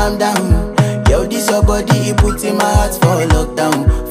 calm down. Yo, this your body, you put in my heart for lockdown.